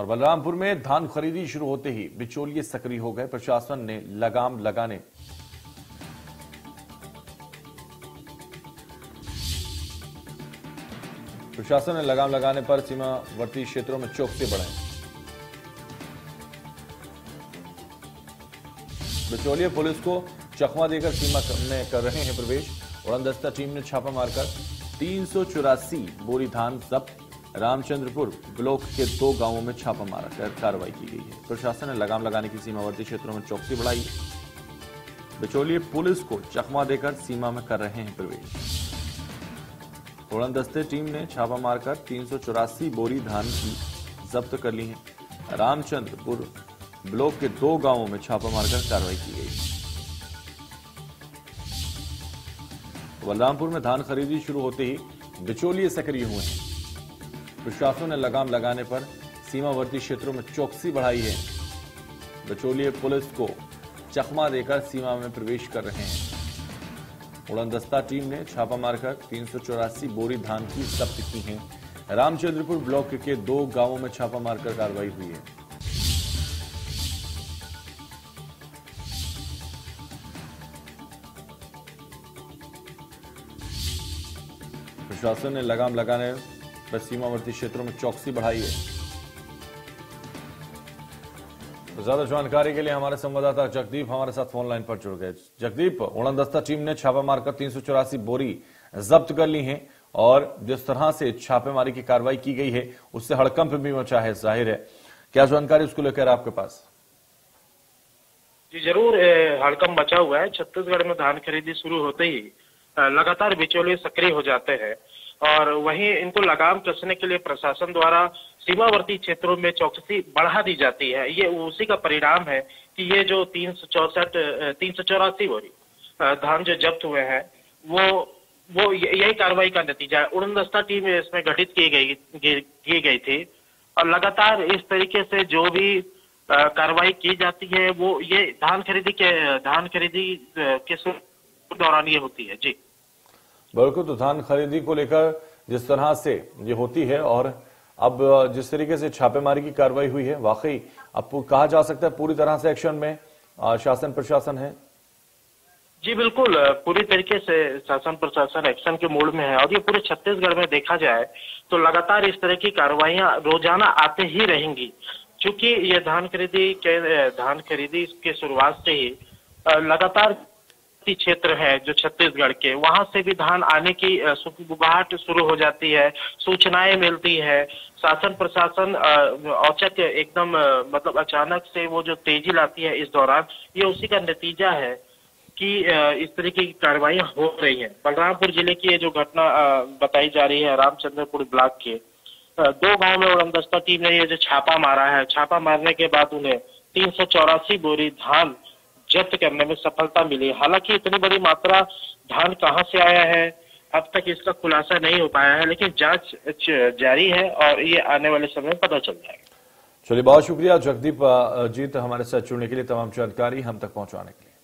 और बलरामपुर में धान खरीदी शुरू होते ही बिचौलिए सक्रिय हो गए। प्रशासन ने लगाम लगाने प्रशासन ने लगाम लगाने पर सीमावर्ती क्षेत्रों में चौकसी बढ़ाई। बिचौलिए पुलिस को चकमा देकर सीमा में कर रहे हैं प्रवेश। उड़नदस्ता टीम ने छापा मारकर तीन सौ चौरासी बोरी धान जब्त रामचंद्रपुर ब्लॉक के दो गाँवों में छापा मारा कर कार्रवाई की गई है। प्रशासन ने लगाम लगाने की सीमावर्ती क्षेत्रों में चौकसी बढ़ाई। बिचौलिए पुलिस को चकमा देकर सीमा में कर रहे हैं प्रवेश। उड़नदस्ते टीम ने छापा मारकर तीन सौ चौरासी बोरी धान की जब्त कर ली है। रामचंद्रपुर ब्लॉक के दो गाँवों में छापा मारकर कार्रवाई की गई। बलरामपुर में धान खरीदी शुरू होते ही बिचौलिए सक्रिय हुए हैं। प्रशासन ने लगाम लगाने पर सीमावर्ती क्षेत्रों में चौकसी बढ़ाई है। बिचौलिए पुलिस को चकमा देकर सीमा में प्रवेश कर रहे हैं। उड़नदस्ता टीम ने छापा मारकर तीन सौ चौरासी बोरी धान की जब्त की है। रामचंद्रपुर ब्लॉक के दो गाँवों में छापा मारकर कार्रवाई हुई है। प्रशासन ने लगाम लगाने पर सीमावर्ती क्षेत्रों में चौकसी बढ़ाई है। तो ज़्यादा जानकारी के लिए हमारे संवाददाता जगदीप हमारे साथ फ़ोन लाइन पर जुड़ गए। जगदीप, उड़नदस्ता टीम ने छापा मारकर तीन सौ चौरासी बोरी जब्त कर ली है और जिस तरह से छापेमारी की कार्रवाई की गई है, उससे हड़कंप भी मचा है, ज़ाहिर है। क्या जानकारी उसको लेकर आपके पास? जी, ज़रूर हड़कंप मचा हुआ है। छत्तीसगढ़ में धान खरीदी शुरू होते ही लगातार बिचौलिए सक्रिय हो जाते हैं। और वहीं इनको लगाम कसने के लिए प्रशासन द्वारा सीमावर्ती क्षेत्रों में चौकसी बढ़ा दी जाती है। ये उसी का परिणाम है कि ये जो तीन सौ चौसठ, तीन सौ चौरासी बोरी धान जो जब्त हुए हैं, वो वो यही कार्रवाई का नतीजा है। उड़नदस्ता टीम इसमें गठित की गई की गई थी और लगातार इस तरीके से जो भी कार्रवाई की जाती है, वो ये धान खरीदी के, धान खरीदी के दौरान ये होती है। जी। बिल्कुल तो धान खरीदी को लेकर जिस तरह से ये होती है और अब जिस तरीके से छापेमारी की कार्रवाई हुई है, वाकई अब कहा जा सकता है पूरी तरह से एक्शन में शासन प्रशासन है? जी, बिल्कुल पूरी तरीके से शासन प्रशासन एक्शन के मूड में है और ये पूरे छत्तीसगढ़ में देखा जाए तो लगातार इस तरह की कार्रवाइयाँ रोज़ाना आते ही रहेंगी। क्योंकि ये धान खरीदी के धान खरीदी के शुरुआत से ही लगातार क्षेत्र है, जो छत्तीसगढ़ के, वहाँ से भी धान आने की सुखबुगाहट शुरू हो जाती है, सूचनाएँ मिलती है, शासन प्रशासन औचक एकदम मतलब अचानक से वो जो तेज़ी लाती है इस दौरान, ये उसी का नतीजा है कि इस तरीके की कार्रवाई हो रही है। बलरामपुर ज़िले की ये जो घटना बताई जा रही है, रामचंद्रपुर ब्लॉक के दो गाँव में उड़नदस्ता टीम ने ये जो छापा मारा है, छापा मारने के बाद उन्हें तीन सौ चौरासी बोरी धान जब्त करने में सफलता मिली। हालाँकि इतनी बड़ी मात्रा धान कहाँ से आया है? अब तक इसका खुलासा नहीं हो पाया है, लेकिन जाँच जारी है और ये आने वाले समय में पता चल जाएगा। चलिए, बहुत शुक्रिया जगदीप जीत हमारे साथ जुड़ने के लिए तमाम जानकारी हम तक पहुँचाने के लिए।